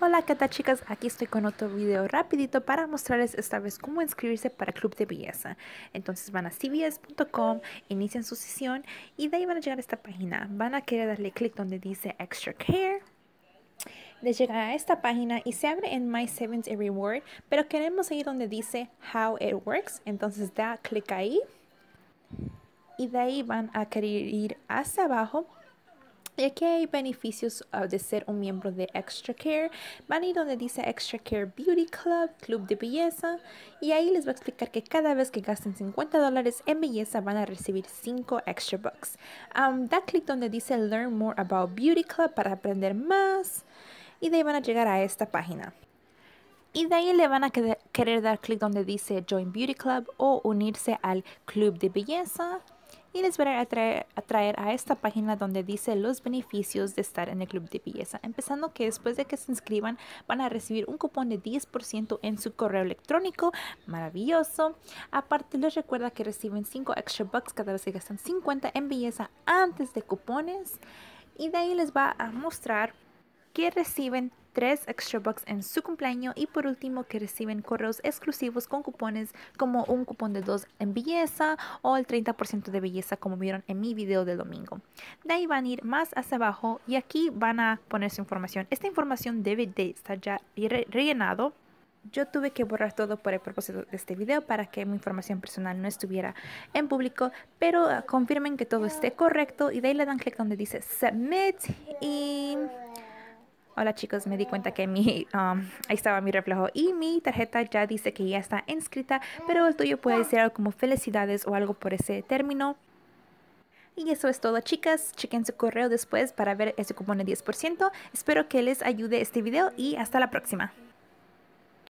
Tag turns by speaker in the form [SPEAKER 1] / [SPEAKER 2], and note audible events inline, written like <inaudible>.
[SPEAKER 1] Hola, ¿qué tal chicas? Aquí estoy con otro video rapidito para mostrarles esta vez cómo inscribirse para Club de Belleza. Entonces van a cbs.com, inician su sesión y de ahí van a llegar a esta página. Van a querer darle clic donde dice Extra Care. Les llega a esta página y se abre en My Savings and Reward, pero queremos ir donde dice How It Works. Entonces da clic ahí y de ahí van a querer ir hacia abajo y aquí hay beneficios uh, de ser un miembro de Extra Care. Van a ir donde dice Extra Care Beauty Club, Club de Belleza. Y ahí les voy a explicar que cada vez que gasten 50 dólares en belleza van a recibir 5 extra bucks. Um, da clic donde dice Learn More About Beauty Club para aprender más. Y de ahí van a llegar a esta página. Y de ahí le van a querer dar clic donde dice Join Beauty Club o unirse al Club de Belleza y les voy a traer, a esta página donde dice los beneficios de estar en el club de belleza. Empezando que después de que se inscriban van a recibir un cupón de 10% en su correo electrónico. Maravilloso. Aparte les recuerda que reciben 5 extra bucks cada vez que gastan 50 en belleza antes de cupones. Y de ahí les va a mostrar que reciben 3 extra bucks en su cumpleaños y por último que reciben correos exclusivos con cupones como un cupón de 2 en belleza o el 30% de belleza como vieron en mi video de domingo. De ahí van a ir más hacia abajo y aquí van a poner su información. Esta información debe de estar ya rellenado yo tuve que borrar todo por el propósito de este video para que mi información personal no estuviera en público, pero uh, confirmen que todo esté correcto y de ahí le dan clic donde dice submit y Hola chicos, me di cuenta que mi, <laughs> um, ahí estaba mi reflejo y mi tarjeta ya dice que ya está inscrita, pero el tuyo puede ser algo como felicidades o algo por ese término. Y eso es todo chicas, chequen su correo después para ver ese cupón de 10%. Espero que les ayude este video y hasta la próxima.